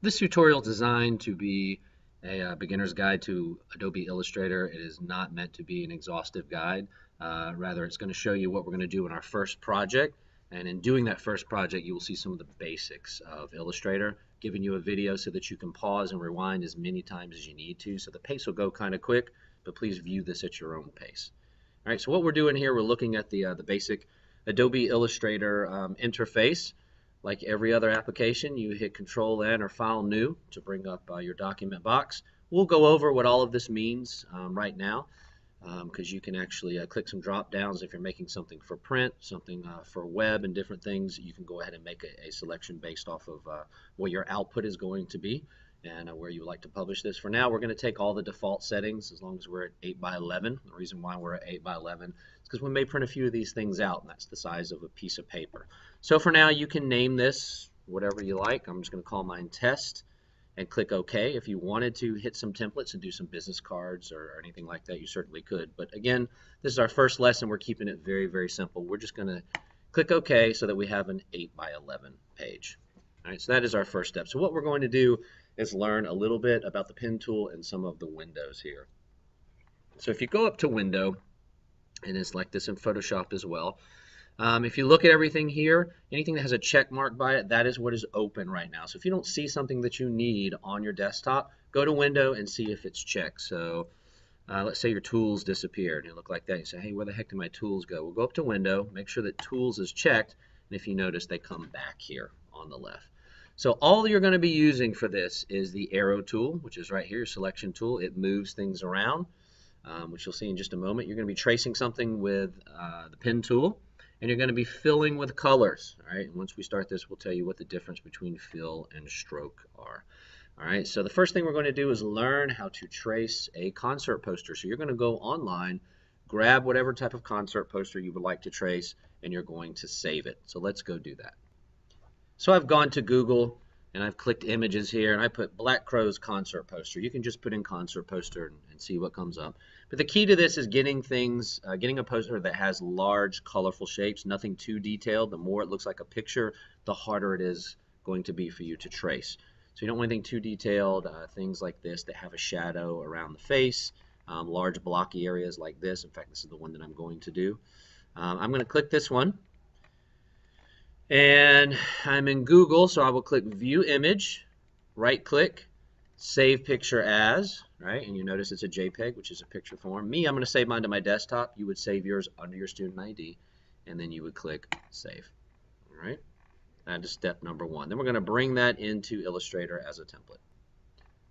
This tutorial is designed to be a uh, beginner's guide to Adobe Illustrator. It is not meant to be an exhaustive guide. Uh, rather, it's going to show you what we're going to do in our first project. And in doing that first project, you will see some of the basics of Illustrator, giving you a video so that you can pause and rewind as many times as you need to. So the pace will go kind of quick, but please view this at your own pace. All right, so what we're doing here, we're looking at the, uh, the basic Adobe Illustrator um, interface. Like every other application, you hit Control N or File New to bring up uh, your document box. We'll go over what all of this means um, right now because um, you can actually uh, click some drop downs if you're making something for print, something uh, for web and different things. You can go ahead and make a, a selection based off of uh, what your output is going to be and uh, where you would like to publish this. For now, we're going to take all the default settings as long as we're at 8 by 11. The reason why we're at 8 by 11 is because we may print a few of these things out, and that's the size of a piece of paper. So for now, you can name this whatever you like. I'm just going to call mine test and click OK. If you wanted to hit some templates and do some business cards or, or anything like that, you certainly could. But again, this is our first lesson. We're keeping it very, very simple. We're just going to click OK so that we have an 8 by 11 page. All right, so that is our first step. So what we're going to do is learn a little bit about the pen tool and some of the windows here. So if you go up to window, and it's like this in Photoshop as well, um, if you look at everything here, anything that has a check mark by it, that is what is open right now. So if you don't see something that you need on your desktop, go to window and see if it's checked. So uh, let's say your tools disappeared. You look like that. You say, hey, where the heck did my tools go? We'll go up to window, make sure that tools is checked, and if you notice, they come back here on the left. So all you're going to be using for this is the arrow tool, which is right here, selection tool. It moves things around, um, which you'll see in just a moment. You're going to be tracing something with uh, the pen tool, and you're going to be filling with colors. All right, and once we start this, we'll tell you what the difference between fill and stroke are. All right, so the first thing we're going to do is learn how to trace a concert poster. So you're going to go online, grab whatever type of concert poster you would like to trace, and you're going to save it. So let's go do that. So I've gone to Google and I've clicked images here and I put Black Crowes concert poster. You can just put in concert poster and, and see what comes up. But the key to this is getting things, uh, getting a poster that has large, colorful shapes, nothing too detailed. The more it looks like a picture, the harder it is going to be for you to trace. So you don't want anything too detailed, uh, things like this that have a shadow around the face, um, large blocky areas like this. In fact, this is the one that I'm going to do. Um, I'm going to click this one and I'm in Google, so I will click View Image, right click, Save Picture As, right? And you notice it's a JPEG, which is a picture form. Me, I'm going to save mine to my desktop. You would save yours under your student ID, and then you would click Save, all right? That is step number one. Then we're going to bring that into Illustrator as a template.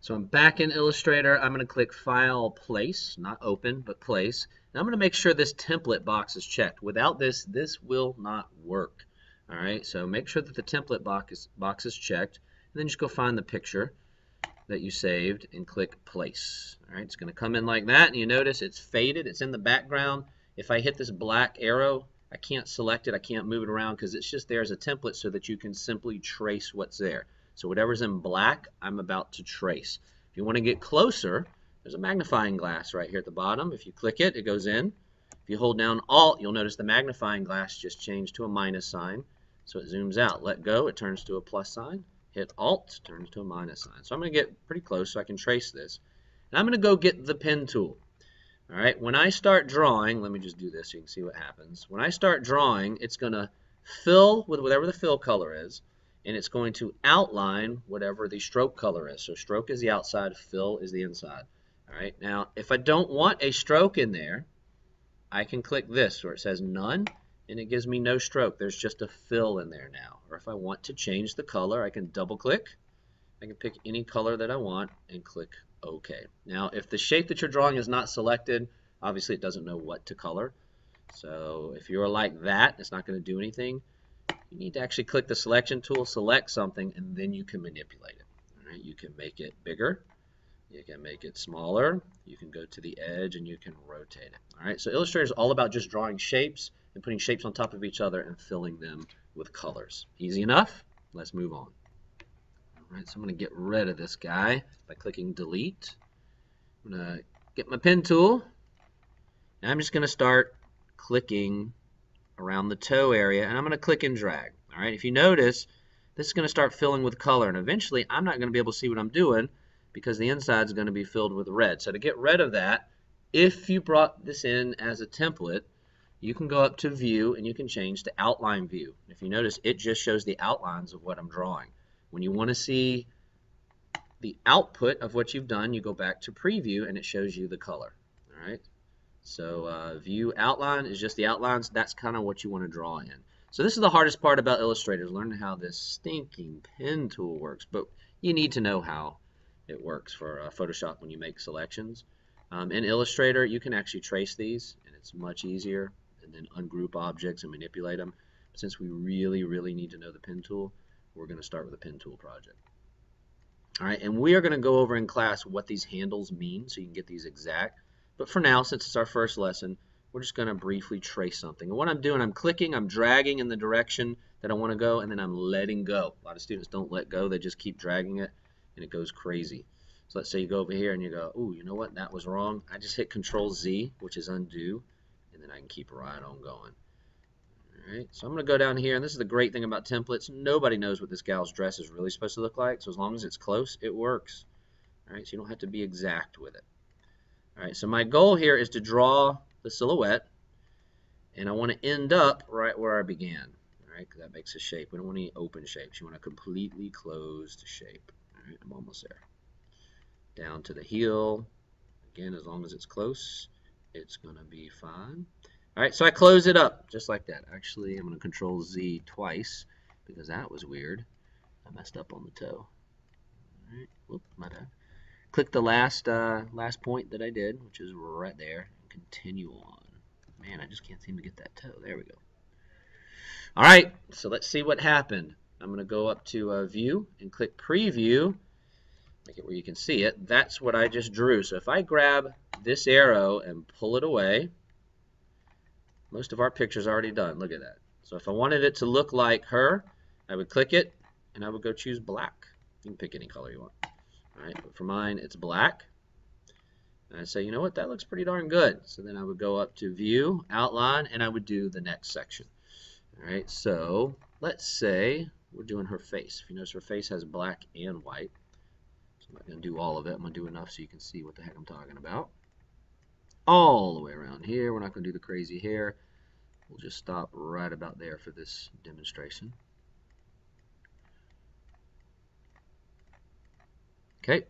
So I'm back in Illustrator. I'm going to click File, Place, not Open, but Place. And I'm going to make sure this template box is checked. Without this, this will not work. All right, so make sure that the template box is, box is checked, and then just go find the picture that you saved and click place. All right, it's going to come in like that, and you notice it's faded. It's in the background. If I hit this black arrow, I can't select it. I can't move it around because it's just there as a template so that you can simply trace what's there. So whatever's in black, I'm about to trace. If you want to get closer, there's a magnifying glass right here at the bottom. If you click it, it goes in. If you hold down Alt, you'll notice the magnifying glass just changed to a minus sign. So it zooms out. Let go, it turns to a plus sign. Hit Alt, turns to a minus sign. So I'm going to get pretty close so I can trace this. And I'm going to go get the pen tool. All right, when I start drawing, let me just do this so you can see what happens. When I start drawing, it's going to fill with whatever the fill color is, and it's going to outline whatever the stroke color is. So stroke is the outside, fill is the inside. All right, now if I don't want a stroke in there, I can click this where it says none, and it gives me no stroke. There's just a fill in there now. Or if I want to change the color, I can double click. I can pick any color that I want and click OK. Now, if the shape that you're drawing is not selected, obviously it doesn't know what to color. So if you're like that, it's not going to do anything. You need to actually click the selection tool, select something, and then you can manipulate it. You can make it bigger. You can make it smaller. You can go to the edge and you can rotate it. All right, so Illustrator is all about just drawing shapes and putting shapes on top of each other and filling them with colors. Easy enough? Let's move on. All right, so I'm going to get rid of this guy by clicking delete. I'm going to get my pen tool and I'm just going to start clicking around the toe area and I'm going to click and drag. All right, if you notice, this is going to start filling with color. And eventually, I'm not going to be able to see what I'm doing because the inside is going to be filled with red. So to get rid of that, if you brought this in as a template, you can go up to view and you can change to outline view. If you notice, it just shows the outlines of what I'm drawing. When you want to see the output of what you've done, you go back to preview and it shows you the color. All right. So uh, view outline is just the outlines. That's kind of what you want to draw in. So this is the hardest part about Illustrator, learning how this stinking pen tool works. But you need to know how it works for uh, Photoshop when you make selections. Um, in Illustrator, you can actually trace these, and it's much easier, and then ungroup objects and manipulate them. Since we really, really need to know the pen tool, we're going to start with a pen tool project. All right, and we are going to go over in class what these handles mean so you can get these exact. But for now, since it's our first lesson, we're just going to briefly trace something. And what I'm doing, I'm clicking, I'm dragging in the direction that I want to go, and then I'm letting go. A lot of students don't let go, they just keep dragging it, and it goes crazy. So let's say you go over here and you go, oh, you know what, that was wrong. I just hit Control Z, which is undo, and then I can keep right on going. Alright, so I'm going to go down here, and this is the great thing about templates. Nobody knows what this gal's dress is really supposed to look like, so as long as it's close, it works. Alright, so you don't have to be exact with it. Alright, so my goal here is to draw the silhouette, and I want to end up right where I began. Alright, because that makes a shape. We don't want any open shapes. You want a completely closed shape. Alright, I'm almost there. Down to the heel. Again, as long as it's close, it's going to be fine. All right, so I close it up just like that. Actually, I'm going to control Z twice because that was weird. I messed up on the toe. All right, whoop, my bad. Click the last uh, last point that I did, which is right there, continue on. Man, I just can't seem to get that toe. There we go. All right, so let's see what happened. I'm going to go up to uh, View and click Preview. Make it where you can see it. That's what I just drew. So if I grab this arrow and pull it away, most of our picture's already done. Look at that. So if I wanted it to look like her, I would click it and I would go choose black. You can pick any color you want. All right, but for mine, it's black. And I say, you know what, that looks pretty darn good. So then I would go up to View, Outline, and I would do the next section. All right, so let's say we're doing her face. If you notice, her face has black and white. So I'm not going to do all of it. I'm going to do enough so you can see what the heck I'm talking about all the way around here. We're not going to do the crazy hair. We'll just stop right about there for this demonstration. Okay.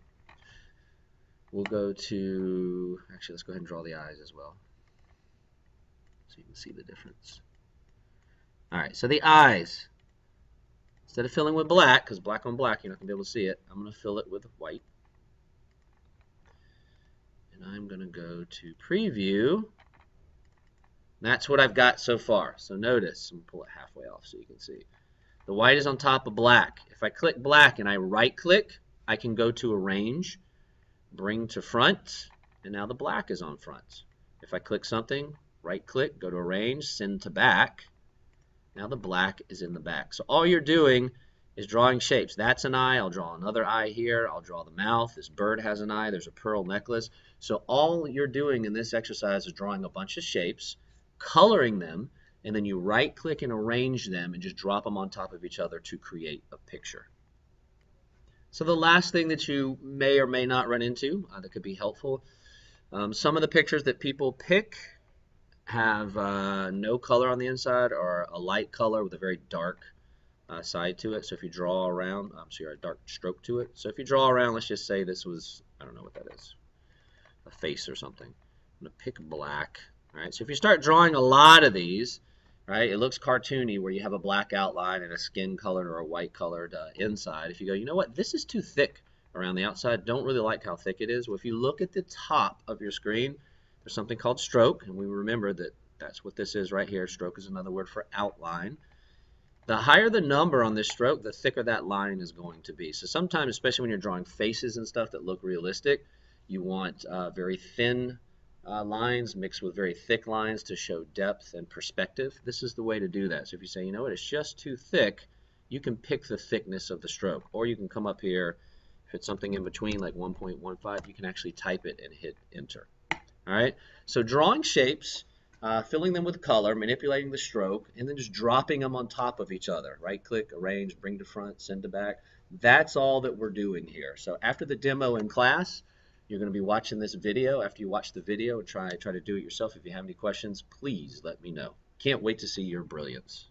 We'll go to, actually let's go ahead and draw the eyes as well. So you can see the difference. Alright, so the eyes. Instead of filling with black, because black on black you're not going to be able to see it, I'm going to fill it with white and I'm going to go to preview. That's what I've got so far. So notice, I'm going to pull it halfway off so you can see. The white is on top of black. If I click black and I right click, I can go to arrange, bring to front, and now the black is on front. If I click something, right click, go to arrange, send to back, now the black is in the back. So all you're doing is drawing shapes. That's an eye. I'll draw another eye here. I'll draw the mouth. This bird has an eye. There's a pearl necklace. So all you're doing in this exercise is drawing a bunch of shapes, coloring them, and then you right click and arrange them and just drop them on top of each other to create a picture. So the last thing that you may or may not run into uh, that could be helpful, um, some of the pictures that people pick have uh, no color on the inside or a light color with a very dark uh, side to it. So if you draw around, um, so you're a dark stroke to it. So if you draw around, let's just say this was, I don't know what that is, a face or something. I'm going to pick black. All right, so if you start drawing a lot of these, right, it looks cartoony where you have a black outline and a skin colored or a white colored uh, inside. If you go, you know what, this is too thick around the outside, don't really like how thick it is. Well, if you look at the top of your screen, there's something called stroke, and we remember that that's what this is right here. Stroke is another word for outline. The higher the number on this stroke, the thicker that line is going to be. So sometimes, especially when you're drawing faces and stuff that look realistic, you want uh, very thin uh, lines mixed with very thick lines to show depth and perspective. This is the way to do that. So if you say, you know what, it's just too thick, you can pick the thickness of the stroke. Or you can come up here, if it's something in between like 1.15, you can actually type it and hit enter. All right, so drawing shapes uh, filling them with color, manipulating the stroke, and then just dropping them on top of each other. Right click, arrange, bring to front, send to back. That's all that we're doing here. So after the demo in class, you're going to be watching this video. After you watch the video, try try to do it yourself. If you have any questions, please let me know. Can't wait to see your brilliance.